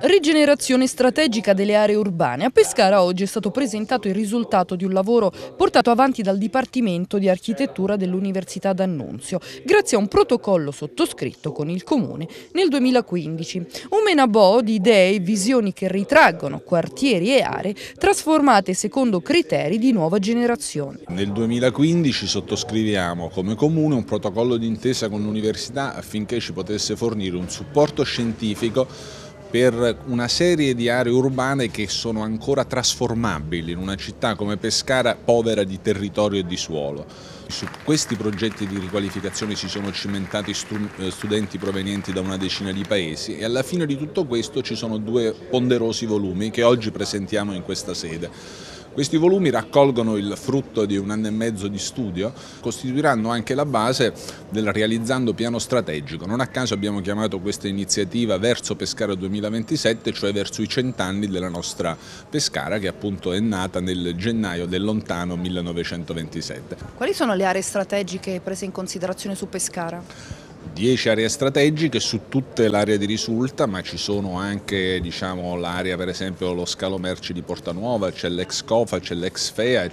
Rigenerazione strategica delle aree urbane. A Pescara oggi è stato presentato il risultato di un lavoro portato avanti dal Dipartimento di Architettura dell'Università d'Annunzio, grazie a un protocollo sottoscritto con il Comune nel 2015. Un menabò di idee e visioni che ritraggono quartieri e aree trasformate secondo criteri di nuova generazione. Nel 2015 sottoscriviamo come Comune un protocollo d'intesa con l'Università affinché ci potesse fornire un supporto scientifico per una serie di aree urbane che sono ancora trasformabili in una città come Pescara povera di territorio e di suolo. Su questi progetti di riqualificazione si sono cimentati eh, studenti provenienti da una decina di paesi e alla fine di tutto questo ci sono due ponderosi volumi che oggi presentiamo in questa sede. Questi volumi raccolgono il frutto di un anno e mezzo di studio, costituiranno anche la base del realizzando piano strategico. Non a caso abbiamo chiamato questa iniziativa Verso Pescara 2027, cioè verso i cent'anni della nostra Pescara che appunto è nata nel gennaio del lontano 1927. Quali sono le aree strategiche prese in considerazione su Pescara? 10 aree strategiche su tutte l'area di risulta, ma ci sono anche diciamo, l'area per esempio lo scalo merci di Porta Nuova, c'è l'ex Cofa, c'è l'ex Fea,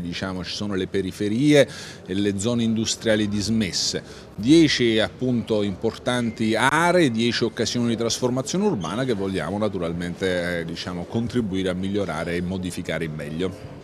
diciamo, ci sono le periferie e le zone industriali dismesse. 10 appunto importanti aree, 10 occasioni di trasformazione urbana che vogliamo naturalmente eh, diciamo, contribuire a migliorare e modificare in meglio.